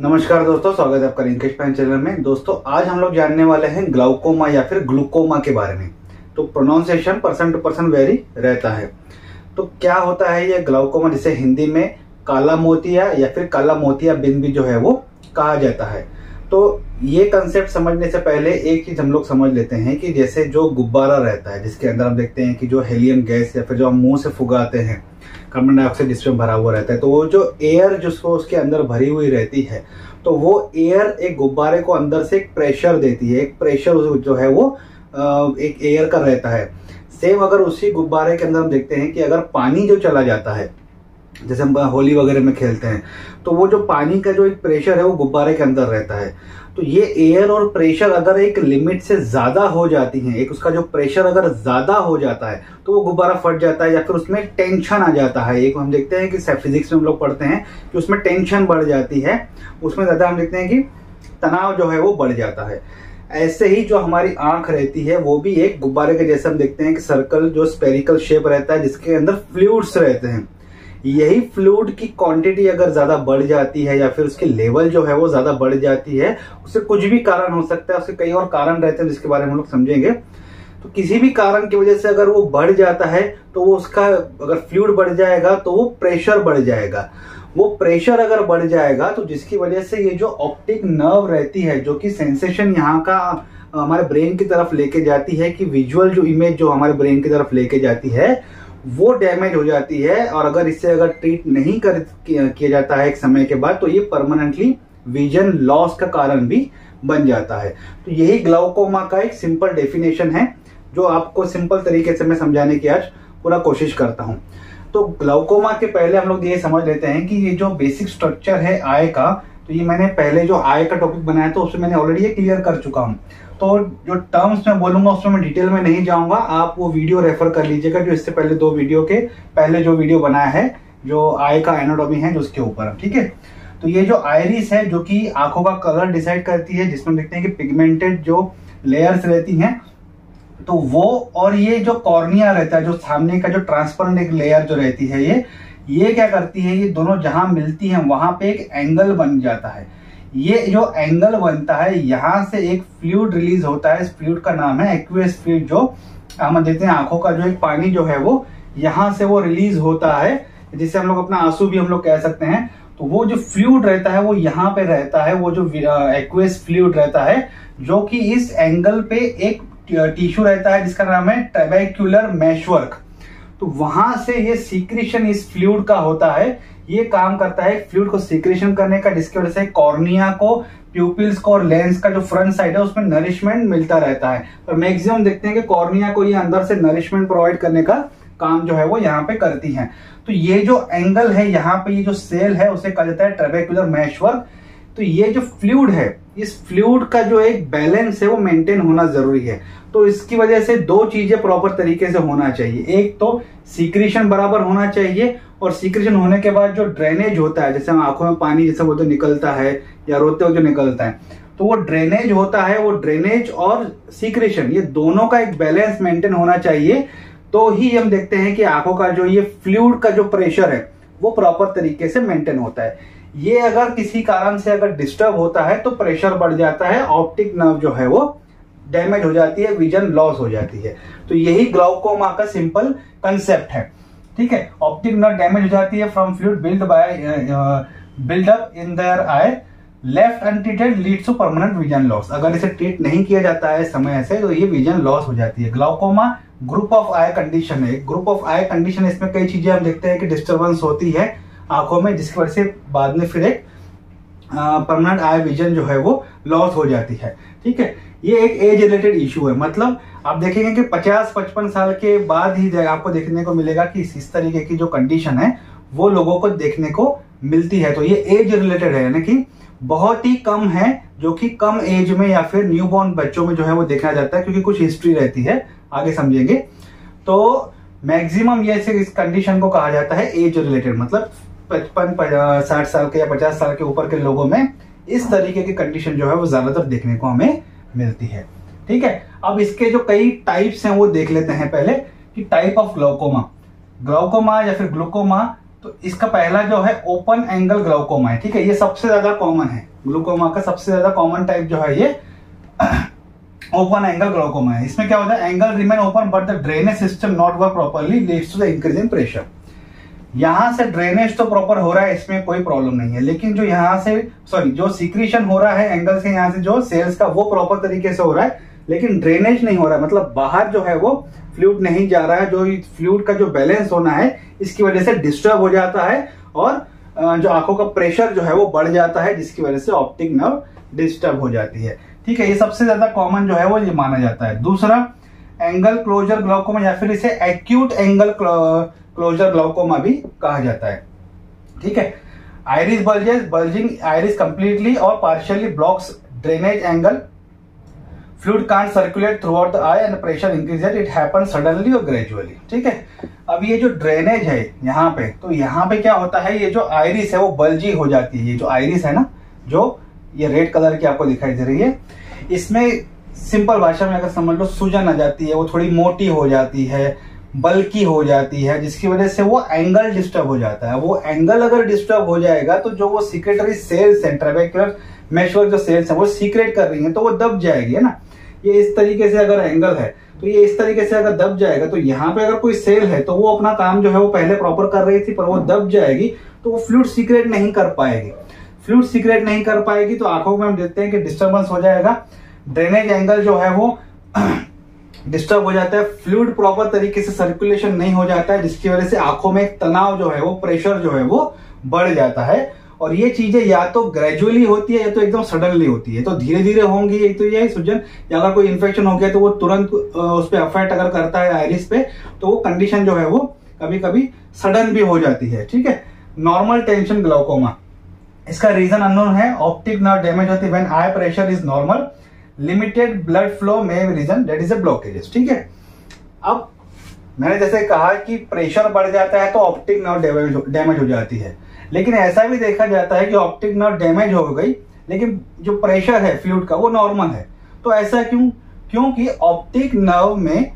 नमस्कार दोस्तों, स्वागत है आपका रिंकेश पैन चैनल में। दोस्तों, आज हम लोग जानने वाले हैं ग्लाउकोमा या फिर ग्लूकोमा के बारे में। तो pronunciation person to person vary रहता है। तो क्या होता है ये ग्लाउकोमा, जिसे हिंदी में काला मोतिया या फिर काला मोतिया बिंद भी जो है वो कहा जाता है। तो ये कंसेप्ट समझने से पहले एक चीज़ हम लोग समझ लेते हैं कि जैसे जो गुब्बारा रहता है, जिसके अंदर हम देखते हैं कि जो हेलियम गैस या फिर जो हम मुँह से फुगाते हैं कार्बन डाइऑक्साइड जिसमें भरा हुआ रहता है तो वो जो एयर जिसको उसके अंदर भरी हुई रहती है तो वो एयर एक गुब्बारे को अंदर से एक प्रेशर देती है, एक प्रेशर जो है वो एक एयर का रहता है। सेम अगर उसी गुब्बारे के अंदर हम देखते हैं कि अगर पानी जो चला जाता है, जैसे हम होली वगैरह में खेलते हैं तो वो जो पानी का जो एक प्रेशर है, वो गुब्बारे के अंदर रहता है। तो ये एयर और प्रेशर अगर एक लिमिट से ज़्यादा हो जाती है, एक उसका जो प्रेशर अगर ज़्यादा हो जाता है तो वो गुब्बारा फट जाता है या फिर उसमें टेंशन आ जाता है। एक हम देखते हैं कि फिजिक्स में हम लोग पढ़ते हैं कि उसमें टेंशन बढ़ जाती है, उसमें ज़्यादा हम देखते हैं कि तनाव जो है वो बढ़ जाता है। ऐसे ही जो हमारी आँख रहती है, वो भी एक गुब्बारे के जैसे हम देखते हैं कि सर्कल जो स्पेरिकल शेप रहता है, जिसके अंदर फ्लूड्स रहते हैं। यही फ्लूड की क्वांटिटी अगर ज़्यादा बढ़ जाती है या फिर उसकी लेवल जो है वो ज़्यादा बढ़ जाती है, उससे कुछ भी कारण हो सकता है, उसके कई और कारण रहते हैं जिसके बारे में हम लोग समझेंगे। तो किसी भी कारण की वजह से अगर वो बढ़ जाता है तो वो उसका अगर फ्लूड बढ़ जाएगा तो वो प्रेशर बढ़ जाएगा। वो प्रेशर अगर बढ़ जाएगा तो जिसकी वजह से ये जो ऑप्टिक नर्व रहती है, जो कि सेंसेशन यहाँ का, हमारे ब्रेन की तरफ़ लेके जाती है, कि विजुअल जो इमेज जो हमारे ब्रेन की तरफ़ लेके जाती है वो डैमेज हो जाती है और अगर इससे अगर ट्रीट नहीं कर, किया जाता है एक समय के बाद तो ये परमानेंटली विजन लॉस का कारण भी बन जाता है। तो यही ग्लाउकोमा का एक सिंपल डेफिनेशन है, जो आपको सिंपल तरीके से मैं समझाने की आज पूरा कोशिश करता हूँ। तो ग्लाउकोमा के पहले हम लोग ये समझ लेते हैं कि ये जो बेसिक स्ट्रक्चर है आय का तो ये मैंने पहले जो आय का टॉपिक बनाया था उसमें मैंने ऑलरेडी ये क्लियर कर चुका हूँ। तो जो टर्म्स मैं बोलूँगा, उसमें मैं डिटेल में नहीं जाऊँगा। आप वो वीडियो रेफर कर लीजिएगा, जो इससे पहले दो वीडियो के पहले जो वीडियो बनाया है, जो आई का एनोडोमी है, जो उसके ऊपर, ठीक है? तो ये जो आयरिस है, जो कि आँखों का कलर डिसाइड करती है, जिसमें देखते हैं कि पिगमेंटेड जो लेयर्स रहती हैं तो वो और ये जो कॉर्निया रहता है, जो सामने का जो ट्रांसपेरेंट एक लेयर जो रहती है ये ये क्या करती है, ये दोनों जहाँ मिलती हैं, वहाँ पे एक एंगल बन जाता है। ये जो एंगल बनता है, यहाँ से एक फ्लूड रिलीज़ होता है, इस फ्लूड का नाम है एक्वेस फ्लूड जो हम देते हैं आँखों का जो एक पानी जो है वो यहाँ से वो रिलीज़ होता है, जिसे हम लोग अपना आँसू भी हम लोग कह सकते हैं। तो वो जो फ्लूड रहता है, वो यहाँ पे रहता है, वो जो एक्वेस फ्लूड रहता है, जो कि इस एंगल पे एक टिश्यू रहता है, जिसका नाम है ट्रेबेक्यूलर मैशवर्क तो वहाँ से ये सीक्रेशन इस फ्लूड का होता है ये काम करता है फ्लूड को सिक्रेशन करने का, जिसकी वजह से कॉर्निया को, प्यूपिल्स को और लेंस का जो फ्रंट साइड है, उसमें नरिशमेंट मिलता रहता है। और मैक्सिमम देखते हैं कि कॉर्निया को ये अंदर से नरिशमेंट प्रोवाइड करने का काम जो है वो यहाँ पे करती है। तो ये जो एंगल है, यहाँ पे ये जो सेल है, उसे कहा जाता है ट्रेबेकुलर मैशवर्क तो ये जो फ्लूड है, इस फ्लूड का जो एक बैलेंस है वो मेंटेन होना ज़रूरी है। तो इसकी वजह से दो चीज़ें प्रॉपर तरीके से होना चाहिए। एक तो सीक्रेशन बराबर होना चाहिए और सीक्रेशन होने के बाद जो ड्रेनेज होता है, जैसे हम आँखों में पानी, जैसे वो तो निकलता है या रोते हुए जो निकलता है तो वो ड्रेनेज होता है, वो ड्रेनेज और सीक्रेशन, ये दोनों का एक बैलेंस मेंटेन होना चाहिए। तो ही हम देखते हैं कि आँखों का जो ये फ्लूड का जो प्रेशर है, वो प्रॉपर तरीके से मेंटेन होता है। ये अगर किसी कारण से अगर डिस्टर्ब होता है तो प्रेशर बढ़ जाता है ऑप्टिक नर्व जो है वो डैमेज हो जाती है विजन लॉस हो जाती है। तो यही ग्लाउकोमा का सिंपल कंसेप्ट है। ठीक है? ऑप्टिक नर्व डैमेज हो जाती है from fluid build by buildup in their eye left untreated lead to permanent vision loss अगर इसे ट्रीट नहीं किया जाता है समय से तो ये विजन लॉस हो जाती है। Glaucoma group of eye condition है। ग्रुप ऑफ़ आई कंडीशन इसमें कई चीज़ें हम देखते हैं कि डिस्टर्बेंस होती है। आँखों में, जिसकी वजह से बाद में फिर एक परमानेंट आई विजन जो है वो लॉस हो जाती है। ठीक है? ये एक एज रिलेटेड इशू है। मतलब आप देखेंगे कि 50-55 साल के बाद ही आपको देखने को मिलेगा कि इस तरीके की जो कंडीशन है, वो लोगों को देखने को मिलती है। तो ये एज रिलेटेड है, यानी कि बहुत ही कम है, जो कि कम एज में या फिर न्यूबॉर्न बच्चों में जो है वो देखा जाता है, क्योंकि कुछ हिस्ट्री रहती है। आगे समझेंगे। तो मैक्सिमम ये इस कंडीशन को कहा जाता है एज रिलेटेड मतलब पचपन साठ साल के या पचास साल के ऊपर के लोगों में इस तरीके की कंडीशन जो है वो ज़्यादातर देखने को हमें मिलती है। ठीक है? अब इसके जो कई टाइप्स हैं वो देख लेते हैं पहले कि टाइप ऑफ़ ग्लाउकोमा ग्लाउकोमा या फिर ग्लूकोमा तो इसका पहला जो है ओपन एंगल ग्लाउकोमा है। ठीक है? ये सबसे ज़्यादा कॉमन है। ग्लूकोमा का सबसे ज़्यादा कॉमन टाइप जो है ये ओपन एंगल ग्लाउकोमा है। इसमें क्या होता है? Angle remain open but the drainage system not work properly leads to the increase in pressure यहाँ से ड्रेनेज तो प्रॉपर हो रहा है, इसमें कोई प्रॉब्लम नहीं है। लेकिन जो यहाँ से सॉरी जो सीक्रेशन हो रहा है एंगल से, यहाँ से जो सेल्स का, वो प्रॉपर तरीके से हो रहा है। लेकिन ड्रेनेज नहीं हो रहा है मतलब बाहर जो है वो फ्लूड नहीं जा रहा है, जो फ्लूड का जो बैलेंस होना है, इसकी वजह से डिस्टर्ब हो जाता है और जो आँखों का प्रेशर जो है वो बढ़ जाता है, जिसकी वजह से ऑप्टिक नर्व डिस्टर्ब हो जाती है। ठीक है, ये सबसे ज़्यादा कॉमन जो है वो ये माना जाता है। दूसरा एंगल क्लोजर ग्लाउकोमा या फिर इसे एक्यूट एंगल क्लोजर ग्लाउकोमा भी कहा जाता है। ठीक है? Iris bulges bulging iris completely और partially blocks drainage angle fluid can't circulate throughout the eye and pressure increase it happen suddenly और ग्रेजुअली ठीक है? अब ये जो ड्रेनेज है यहाँ पे तो यहाँ पे क्या होता है? ये जो आयरिस है, वो बल्जी हो जाती है। ये जो आयरिस है ना, जो ये रेड कलर की आपको दिखाई दे रही है। इसमें सिंपल भाषा में अगर समझ लो सूजन आ जाती है, वो थोड़ी मोटी हो जाती है। बल्कि हो जाती है, जिसकी वजह से वो एंगल डिस्टर्ब हो जाता है। वो एंगल अगर डिस्टर्ब हो जाएगा तो जो वो सीक्रेटरी सेल्स है ट्रेवेक्युलर मेशवर्क जो सेल्स है, वो सीक्रेट कर रही है तो वो दब जाएगी, है ना? ये इस तरीके से अगर एंगल है तो ये इस तरीके से अगर दब जाएगा तो यहाँ पे अगर कोई सेल है तो वो अपना काम जो है वो पहले प्रॉपर कर रही थी, पर वो दब जाएगी तो वो फ्लूड सीक्रेट नहीं कर पाएगी। फ्लूड सीक्रेट नहीं कर पाएगी तो आँखों में हम देखते हैं कि डिस्टर्बेंस हो जाएगा। ड्रेनेज एंगल जो है वो डिस्टर्ब हो जाता है फ्लूड प्रॉपर तरीके से सर्कुलेशन नहीं हो जाता है, जिसकी वजह से आँखों में तनाव जो है, वो प्रेशर जो है, वो बढ़ जाता है। और ये चीज़ें या तो ग्रेजुअली होती है या तो एकदम सडनली होती है। तो धीरे धीरे होंगी, एक तो ये सुजन, या अगर कोई इन्फेक्शन हो गया तो वो तुरंत उस पर अफेक्ट अगर करता है आयरिस पे तो वो कंडीशन जो है वो कभी कभी सडन भी हो जाती है, ठीक है? नॉर्मल टेंशन ग्लाउकोमा इसका रीजन अननोन है ऑप्टिक नर्व डैमेज होती है। When eye pressure is normal limited blood flow में reason that is a blockages ठीक है? अब मैंने जैसे कहा कि प्रेशर बढ़ जाता है तो ऑप्टिक नर्व डैमेज हो जाती है। लेकिन ऐसा भी देखा जाता है कि ऑप्टिक नर्व डैमेज हो गई, लेकिन जो प्रेशर है फ्लूड का वो नॉर्मल है। तो ऐसा क्यों? क्योंकि ऑप्टिक नर्व में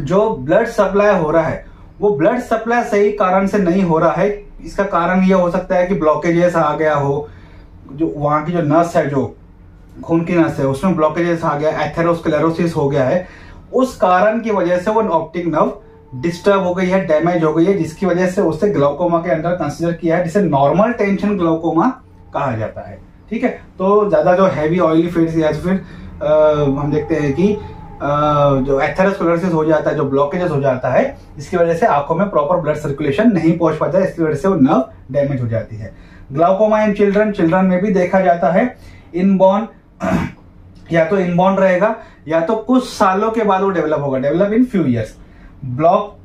जो ब्लड सप्लाई हो रहा है, वो ब्लड सप्लाई सही कारण से नहीं हो रहा है। इसका कारण यह हो सकता है कि ब्लॉकेजेस आ गया हो, जो वहाँ की जो नस है, जो खून की नस है उसमें ब्लॉकेजेस आ गया एथेरोस्क्लेरोसिस हो गया है। उस कारण की वजह से वो ऑप्टिक नर्व डिस्टर्ब हो गई है डैमेज हो गई है जिसकी वजह से उसे ग्लाउकोमा के अंदर कंसिडर किया है जिसे नॉर्मल टेंशन ग्लाउकोमा कहा जाता है। ठीक है? तो ज़्यादा जो हैवी ऑयली फेड्स या फिर आ, हम देखते हैं कि आ, जो एथेरोस्क्लेरोसिस हो जाता है जो ब्लॉकेजेस हो जाता है इसकी वजह से आँखों में प्रॉपर ब्लड सर्कुलेशन नहीं पहुँच पाता है इसकी वजह से वो नर्व डैमेज हो जाती है। ग्लाउकोमा इन चिल्ड्रन चिल्ड्रन में भी देखा जाता है। इनबॉर्न या तो इनबॉर्न रहेगा, या तो कुछ सालों के बाद वो डेवलप होगा। Develop in few years block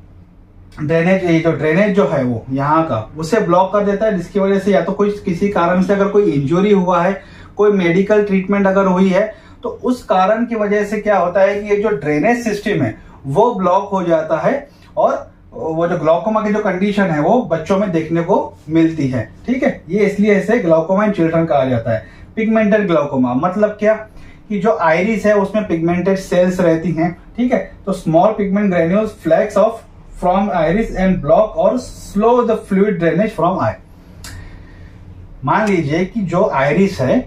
drainage ये जो ड्रेनेज जो है वो, यहाँ का, उसे ब्लॉक कर देता है, जिसकी वजह से या तो कोई किसी कारण से अगर कोई इंजरी हुआ है, कोई मेडिकल ट्रीटमेंट अगर हुई है तो उस कारण की वजह से क्या होता है कि ये जो ड्रेनेज सिस्टम है, वो ब्लॉक हो जाता है और वो जो ग्लाउकोमा की जो कंडीशन है, वो बच्चों में देखने को मिलती है। ठीक है? ये इसलिए इसे ग्लाउकोमा इन चिल्ड्रन कहा जाता है। पिगमेंटेड ग्लाउकोमा मतलब क्या? कि जो आयरिस है उसमें पिगमेंटेड सेल्स रहती हैं ठीक है? तो small pigment granules flakes off from iris and block और slow the fluid drainage from eye मान लीजिए कि जो आयरिस है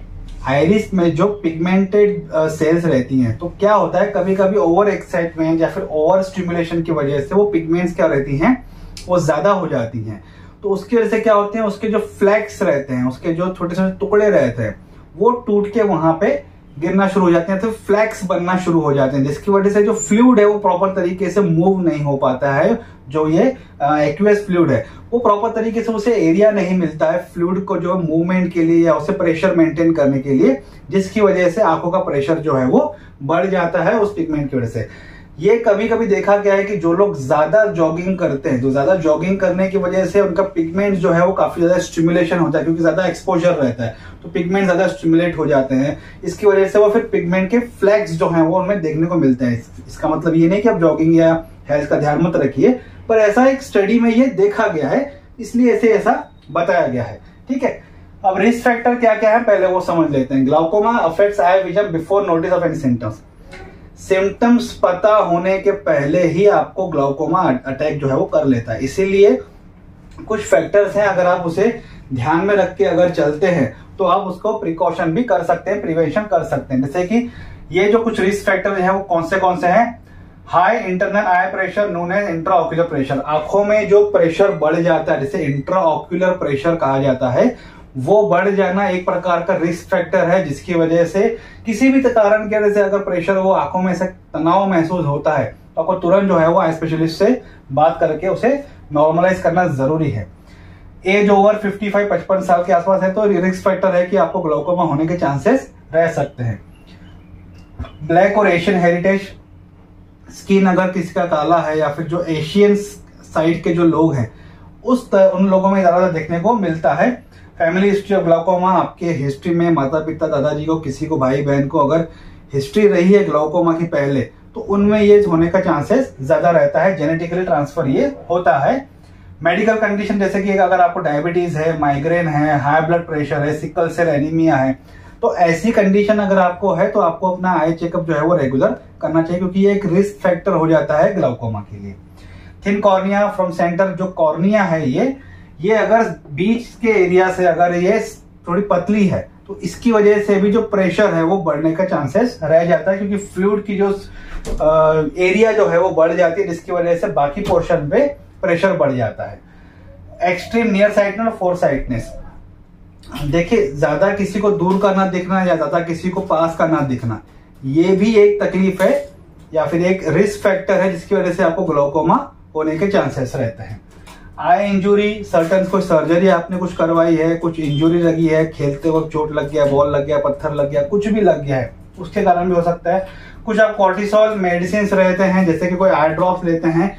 आयरिस में जो पिगमेंटेड सेल्स uh, रहती हैं तो क्या होता है? कभी कभी ओवर एक्साइटमेंट या फिर ओवर स्टिमुलेशन की वजह से वो पिगमेंट्स क्या रहती हैं? वो ज़्यादा हो जाती हैं। तो उसकी वजह से क्या होते हैं? उसके जो फ्लैक्स रहते हैं उसके जो छोटे छोटे टुकड़े रहते हैं वो टूट के वहाँ पे गिरना शुरू हो जाते हैं तो फ्लैक्स बनना शुरू हो जाते हैं। जिसकी वजह से जो फ्लूड है, वो प्रॉपर तरीके से मूव नहीं हो पाता है, जो ये एक्वेस फ्लूड है। वो प्रॉपर तरीके से उसे एरिया नहीं मिलता है फ्लूड को जो मूवमेंट के लिए या उसे प्रेशर मेंटेन करने के लिए, जिसकी वजह से आँखों का प्रेशर जो है वो बढ़ जाता है उस पिगमेंट की वजह से। ये कभी कभी देखा गया है कि जो लोग ज़्यादा जॉगिंग करते हैं, जो ज़्यादा जॉगिंग करने की वजह से उनका पिगमेंट जो है वो काफ़ी ज़्यादा स्टिमुलेशन होता है, क्योंकि ज़्यादा एक्सपोजर रहता है। तो पिगमेंट ज़्यादा स्टिमुलेट हो जाते हैं। इसकी वजह से वो फिर पिगमेंट के फ्लैक्स जो है, वो उनमें देखने को मिलते हैं। इसका मतलब ये नहीं कि आप जॉगिंग या हेल्थ का ध्यान मत रखिए, पर ऐसा एक स्टडी में ये देखा गया है, इसलिए ऐसे ऐसा बताया गया है। ठीक है? अब रिस्क फैक्टर क्या क्या है, पहले वो समझ लेते हैं। Glaucoma affects eye vision before notice of any symptoms symptoms पता होने के पहले ही आपको ग्लाउकोमा अटैक जो है, वो कर लेता है। इसीलिए कुछ फैक्टर्स हैं, अगर आप उसे ध्यान में रख के अगर चलते हैं तो आप उसको प्रिकॉशन भी कर सकते हैं प्रिवेंशन कर सकते हैं। जैसे कि ये जो कुछ रिस्क फैक्टर है, वो कौन से कौन से हैं? High internal eye pressure known as intraocular pressure आँखों में जो प्रेशर बढ़ जाता है, जिसे इंट्राओक्यूलर प्रेशर कहा जाता है, वो बढ़ जाना एक प्रकार का रिस्क फैक्टर है, जिसकी वजह से किसी भी कारण की वजह से अगर प्रेशर वो आँखों में से तनाव महसूस होता है तो आपको तुरंत जो है वो आई स्पेशलिस्ट से बात करके उसे नॉर्मलाइज करना ज़रूरी है। एज ओवर 55 पचपन साल के आसपास है तो रिस्क फैक्टर है कि आपको ग्लोकोमा होने के चांसेस रह सकते हैं। ब्लैक और एशियन हेरिटेज स्किन अगर किसी का काला है या फिर जो एशियन साइड के जो लोग हैं, उस उन लोगों में ज़्यादा देखने को मिलता है। फैमिली हिस्ट्री ऑफ़ ग्लाउकोमा आपके हिस्ट्री में माता पिता दादाजी को, किसी को भाई बहन को अगर हिस्ट्री रही है ग्लाउकोमा की पहले तो उनमें ये होने का चांसेस ज़्यादा रहता है। जेनेटिकली ट्रांसफ़र ये होता है। मेडिकल कंडीशन जैसे कि अगर आपको डायबिटीज़ है, माइग्रेन है, हाई ब्लड प्रेशर है, सिकल सेल एनीमिया है तो ऐसी कंडीशन अगर आपको है तो आपको अपना आई चेकअप जो है वो रेगुलर करना चाहिए, क्योंकि ये एक रिस्क फैक्टर हो जाता है ग्लाउकोमा के लिए। थिन कॉर्निया फ्रॉम सेंटर, जो कॉर्निया है ये ये अगर बीच के एरिया से अगर ये थोड़ी पतली है तो इसकी वजह से भी जो प्रेशर है वो बढ़ने का चांसेस रह जाता है, क्योंकि फ्लूड की जो एरिया जो है वो बढ़ जाती है, जिसकी वजह से बाकी पोर्शन पे प्रेशर बढ़ जाता है। एक्सट्रीम नियर साइटनेस और फोर साइटनेस देखिए, ज़्यादा किसी को दूर का ना दिखना या ज़्यादा किसी को पास का ना दिखना, ये भी एक तकलीफ़ है या फिर एक रिस्क फैक्टर है जिसकी वजह से आपको ग्लोकोमा होने के चांसेस रहते हैं। आई इंजुरी सर्टन कोई सर्जरी आपने कुछ करवाई है, कुछ इंजुरी लगी है, खेलते वक्त चोट लग गया बॉल लग गया, पत्थर लग गया, कुछ भी लग गया है, उसके कारण भी हो सकता है। कुछ आप कॉर्टिसोल मेडिसिन रहते हैं, जैसे कि कोई आई ड्रॉप लेते हैं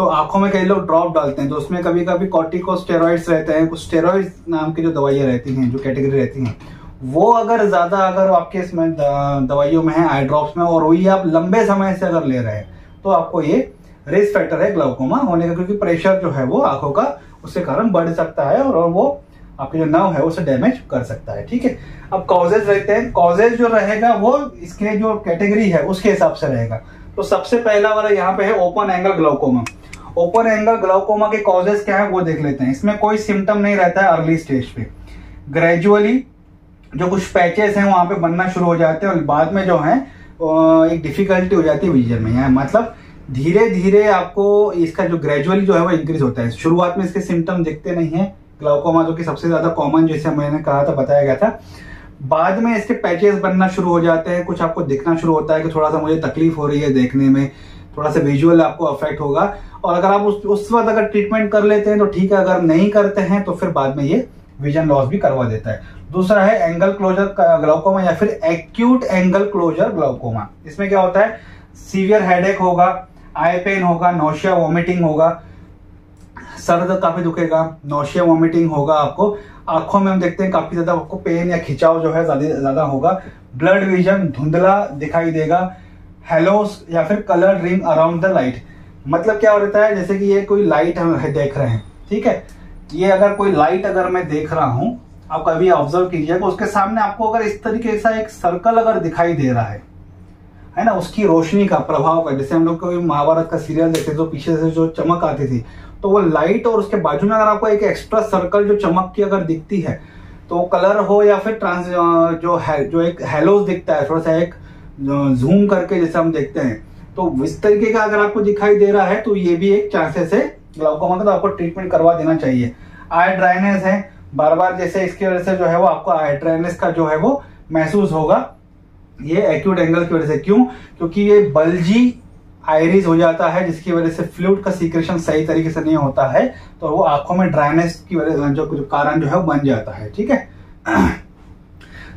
तो आँखों में कई लोग ड्रॉप डालते हैं तो उसमें कभी कभी कॉर्टिकोस्टेरॉइड्स रहते हैं, कुछ स्टेरॉइड नाम की जो दवाइयाँ रहती हैं, जो कैटेगरी रहती हैं, वो अगर ज़्यादा अगर आपके इसमें दवाइयों में है आई ड्रॉप्स में, और वही आप लंबे समय से अगर ले रहे हैं तो आपको ये रिस्क फैक्टर है ग्लाउकोमा होने का, क्योंकि प्रेशर जो है वो आँखों का, उसके कारण बढ़ सकता है, और वो आपके जो नर्व है, उसे डैमेज कर सकता है, ठीक है? अब कॉजेज रहते हैं कॉजेज जो रहेगा वो इसके जो कैटेगरी है, उसके हिसाब से रहेगा। तो सबसे पहला वाला यहाँ पे है open angle glaucoma open angle glaucoma के कॉजेज क्या है वो देख लेते हैं। इसमें कोई सिम्टम नहीं रहता है अर्ली स्टेज पे। ग्रेजुअली जो कुछ पैचेस हैं वहाँ पे बनना शुरू हो जाते हैं और बाद में जो है एक डिफिकल्टी हो जाती है विजन में। यहाँ मतलब धीरे धीरे आपको इसका जो ग्रेजुअली जो है वो इंक्रीज होता है। शुरुआत में इसके सिम्टम दिखते नहीं है। ग्लाउकोमा जो कि सबसे ज़्यादा कॉमन जैसे मैंने कहा था, बताया गया था। बाद में इसके पैचेस बनना शुरू हो जाते हैं। कुछ आपको दिखना शुरू होता है कि थोड़ा सा मुझे तकलीफ़ हो रही है देखने में। थोड़ा सा विजुअल आपको अफेक्ट होगा। और अगर आप उस वक्त अगर ट्रीटमेंट कर लेते हैं तो ठीक है, अगर नहीं करते हैं तो फिर बाद में ये विजन लॉस भी करवा देता है। दूसरा है एंगल क्लोजर ग्लाउकोमा या फिर एक्यूट एंगल क्लोजर ग्लाउकोमा इसमें क्या होता है? सीवियर हेडेक होगा आई पेन होगा नोशिया वॉमिटिंग होगा। सर दर्द काफ़ी दुखेगा नोशिया वॉमिटिंग होगा आपको। आँखों में हम देखते हैं काफ़ी ज़्यादा आपको पेन या खिंचाव जो है ज़्यादा होगा। ब्लड विजन धुंधला दिखाई देगा। हेलोस या फिर colour ring around the light मतलब क्या होता है? जैसे कि ये कोई लाइट हम देख रहे हैं, ठीक है? ये अगर कोई लाइट अगर मैं देख रहा हूँ, आप कभी ऑब्ज़र्व कीजिएगा उसके सामने आपको अगर इस तरीके से एक सर्कल अगर दिखाई दे रहा है है ना? उसकी रोशनी का प्रभाव का, जैसे हम लोग कोई महाभारत का सीरियल देखते तो पीछे से जो चमक आती थी तो वो लाइट और उसके बाजू में अगर आपको एक एक्स्ट्रा सर्कल जो चमक की अगर दिखती है तो कलर हो या फिर ट्रांस जो है जो एक हेलोज दिखता है, थोड़ा सा एक जूम करके जैसे हम देखते हैं तो इस तरीके का अगर आपको दिखाई दे रहा है तो ये भी एक चांसेस है ग्लाउकोमा का तो आपको ट्रीटमेंट करवा देना चाहिए। आई ड्राइनेस है बार बार जैसे इसकी वजह से जो है वो आपको आई ड्राइनेस का जो है वो महसूस होगा। ये एक्यूट एंगल की वजह से क्यों? क्योंकि ये बल्जी आयरिस हो जाता है जिसकी वजह से फ्लूड का सीक्रेशन सही तरीके से नहीं होता है तो वो आँखों में ड्राइनेस की वजह जो, जो कारण जो है वो बन जाता है ठीक है?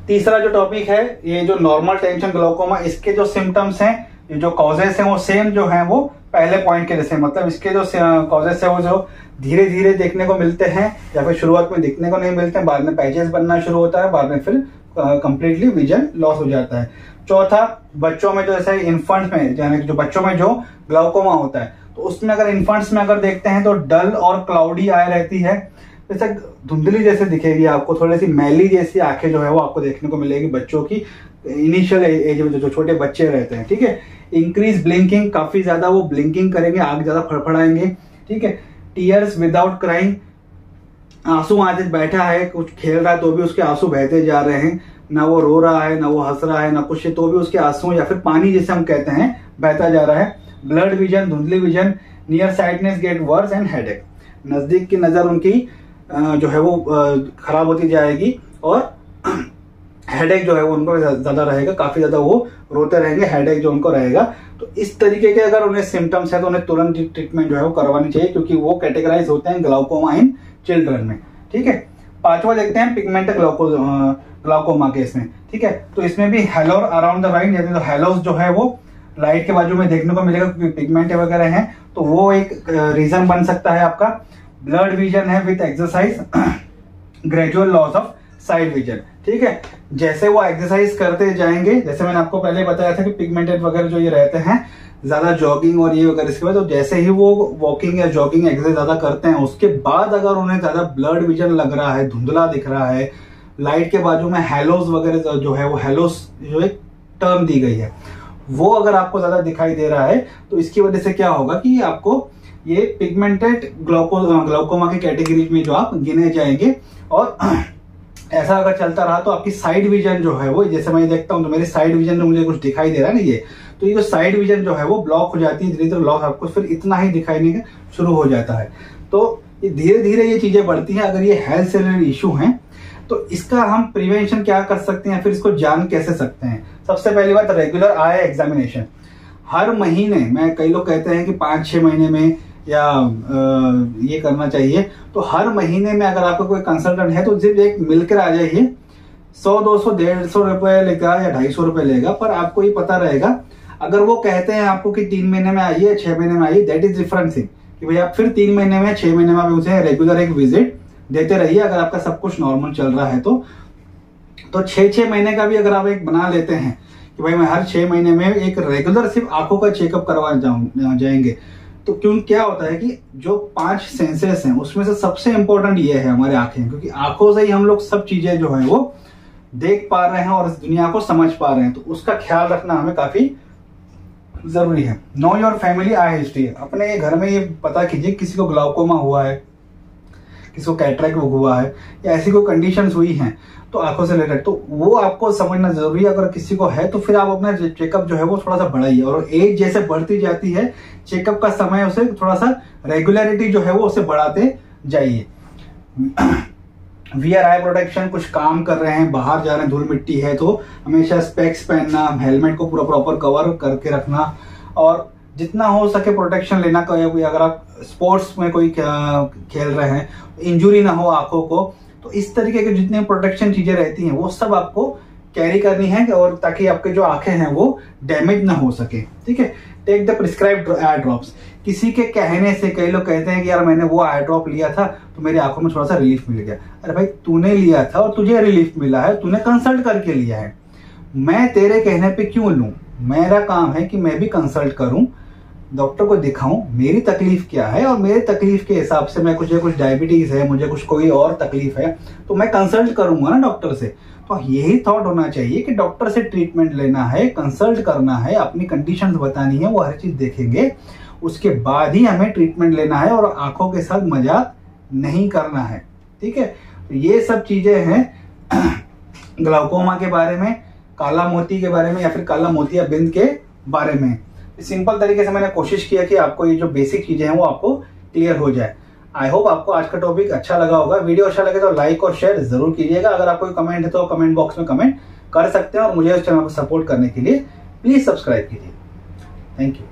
तीसरा जो टॉपिक है, ये जो नॉर्मल टेंशन ग्लोकोमा इसके जो सिम्टम्स हैं, ये जो कॉजेस हैं, वो सेम जो हैं, वो पहले पॉइंट के जैसे मतलब इसके जो कॉजेस है, वो जो धीरे धीरे देखने को मिलते हैं, या फिर शुरुआत में दिखने को नहीं मिलते हैं बाद में पैचेस बनना शुरू होता है, बाद में फिर कंप्लीटली विजन लॉस हो जाता है. चौथा, बच्चों में जो ऐसा इन्फंट्स में, यानी कि जो बच्चों में जो ग्लाउकोमा होता है तो उसमें अगर इन्फंट्स में अगर देखते हैं तो डल और क्लाउडी आय रहती है जैसे धुंधली जैसे दिखेगी आपको थोड़ी सी मैली जैसी आँखें जो है वो आपको देखने को मिलेगी बच्चों की। इनिशियल एज में जो छोटे बच्चे रहते हैं, ठीक है? इंक्रीज ब्लिंकिंग काफ़ी ज़्यादा वो ब्लिंकिंग करेंगे, आग ज़्यादा फड़फड़ाएँगे, ठीक है? टीयर्स विदाउट क्राइंग आँसू आते बैठा है, कुछ खेल रहा है तो भी उसके आँसू बहते जा रहे हैं। ना वो रो रहा है, ना वो हंस रहा है, ना कुछ तो भी उसके आँसू या फिर पानी जैसे हम कहते हैं, बहता जा रहा है। ब्लड विजन धुंधली vision nearsightedness get worse and headache नज़दीक की नज़र उनकी जो है वो खराब होती जाएगी और हेडेक जो है वो उनको ज़्यादा रहेगा, काफ़ी ज़्यादा वो रोते रहेंगे हेडेक जो उनको रहेगा। तो इस तरीके के अगर उन्हें सिम्टम्स है तो उन्हें तुरंत ट्रीटमेंट जो है वो करवानी चाहिए, क्योंकि वो कैटेगराइज होते हैं ग्लाउकोमा इन चिल्ड्रन में। ठीक है? पांचवा देखते हैं पिगमेंट ग्लाउको ग्लाउकोमा के इसमें ठीक है? तो इसमें भी हेलोर अराउंड द राइट तो हेलोस जो है वो लाइट के बाजू में देखने को मिलेगा, क्योंकि पिगमेंट वगैरह है तो वो एक रीजन बन सकता है आपका। ब्लड विजन है with exercise, gradual loss of side vision. ठीक है? जैसे वो एक्सरसाइज करते जाएँगे, जैसे मैंने आपको पहले बताया था कि पिगमेंटेड वगैरह जो ये रहते हैं, ज़्यादा जॉगिंग और ये वगैरह इसके बाद तो जैसे ही वो वॉकिंग या जॉगिंग एक्सरसाइज ज़्यादा करते हैं, उसके बाद अगर उन्हें ज़्यादा ब्लड विजन लग रहा है, धुंधला दिख रहा है लाइट के बाजू में हेलोस वगैरह जो है वो हेलोस जो एक टर्म दी गई है, वो अगर आपको ज़्यादा दिखाई दे रहा है तो इसकी वजह से क्या होगा कि आपको ये पिगमेंटेड ग्लाउको ग्लाउकोमा की कैटेगरी में जो आप गिने जाएँगे। और ऐसा अगर चलता रहा तो आपकी साइड विजन जो है वो, जैसे मैं देखता हूँ तो मेरे साइड विजन में मुझे कुछ दिखाई दे रहा है ना ये तो ये जो साइड विजन जो है वो ब्लॉक हो जाती है, धीरे धीरे लॉस आपको फिर इतना ही दिखाई नहीं शुरू हो जाता है। तो धीरे धीरे ये चीज़ें बढ़ती हैं, अगर ये हेल्थ से रिलेटेड इशू है तो इसका हम प्रिवेंशन क्या कर सकते हैं, फिर इसको जान कैसे सकते हैं? सबसे पहली बात, रेगुलर आई एग्जामिनेशन। हर महीने, मैं, कई लोग कहते हैं कि पाँच छह महीने में या ये करना चाहिए। तो हर महीने में अगर आपका कोई कंसल्टेंट है तो सिर्फ़ एक मिलकर आ जाइए। सौ, दो सौ, डेढ़ सौ रुपए लेगा या ढाई सौ रुपए लेगा, पर आपको ये पता रहेगा, अगर वो कहते हैं आपको कि तीन महीने में आइए, छह महीने में आइए दैट इज़ डिफरेंट थिंग कि भाई आप फिर तीन महीने में, छह महीने में उसे रेगुलर एक विज़िट देते रहिए, अगर आपका सब कुछ नॉर्मल चल रहा है तो। तो छह छह महीने का भी अगर आप एक बना लेते हैं, कि भाई मैं हर छह महीने में एक रेगुलर सिर्फ़ आँखों का चेकअप करवा जाएँगे। तो क्यों, क्या होता है कि जो पाँच सेंसेस हैं, उसमें से सबसे इंपॉर्टेंट ये है हमारे आँखें, क्योंकि आँखों से ही हम लोग सब चीज़ें जो है वो देख पा रहे हैं और इस दुनिया को समझ पा रहे हैं। तो उसका ख्याल रखना हमें काफ़ी ज़रूरी है। Know your family eye history अपने घर में ये पता कीजिए, किसी को ग्लाउकोमा हुआ है किसी को कैटरेक्ट हुआ है या ऐसी कोई कंडीशन हुई हैं तो आँखों से रिलेटेड तो वो आपको समझना ज़रूरी है। अगर किसी को है तो फिर आप अपना चेकअप जो है वो थोड़ा सा बढ़ाइए। और एज जैसे बढ़ती जाती है चेकअप का समय उसे थोड़ा सा रेगुलरिटी जो है वो उसे बढ़ाते जाइए। वी आर आई प्रोटेक्शन कुछ काम कर रहे हैं, बाहर जा रहे हैं, धूल मिट्टी है तो हमेशा स्पेक्स पहनना हेलमेट को पूरा प्रॉपर कवर करके रखना। और जितना हो सके प्रोटेक्शन लेना कोई अगर आप स्पोर्ट्स में कोई खेल रहे हैं, इंजुरी ना हो आँखों को तो इस तरीके के जितने प्रोटेक्शन चीज़ें रहती हैं, वो सब आपको कैरी करनी है और ताकि आपके जो आँखें हैं वो डैमेज ना हो सके। ठीक है? Take the prescribe eye drops किसी के कहने से कई लोग कहते हैं कि यार मैंने वो आई ड्रॉप लिया था तो मेरी आँखों में थोड़ा सा रिलीफ मिल गया। अरे भाई, तूने लिया था और तुझे रिलीफ मिला है, तूने कंसल्ट करके लिया है। मैं तेरे कहने पे क्यों लू? मेरा काम है कि मैं भी कंसल्ट करूँ डॉक्टर को दिखाऊँ, मेरी तकलीफ़ क्या है और मेरे तकलीफ़ के हिसाब से मैं कुछ कुछ डायबिटीज़ है, मुझे कुछ कोई और तकलीफ़ है तो मैं कंसल्ट करूँगा ना डॉक्टर से। तो यही थॉट होना चाहिए कि डॉक्टर से ट्रीटमेंट लेना है कंसल्ट करना है, अपनी कंडीशन बतानी है, वो हर चीज़ देखेंगे। उसके बाद ही हमें ट्रीटमेंट लेना है और आँखों के साथ मज़ाक नहीं करना है। ठीक है? तो ये सब चीज़ें हैं ग्लाउकोमा के बारे में, काला मोती के बारे में या फिर काला मोतिया बिंद के बारे में। सिंपल तरीके से मैंने कोशिश किया कि आपको ये जो बेसिक चीज़ें हैं वो आपको क्लियर हो जाए। आई होप आपको आज का टॉपिक अच्छा लगा होगा। वीडियो अच्छा लगे तो लाइक और शेयर ज़रूर कीजिएगा। अगर आपको कमेंट है तो कमेंट बॉक्स में कमेंट कर सकते हैं और मुझे उस चैनल को सपोर्ट करने के लिए प्लीज़ सब्सक्राइब कीजिए। Thank you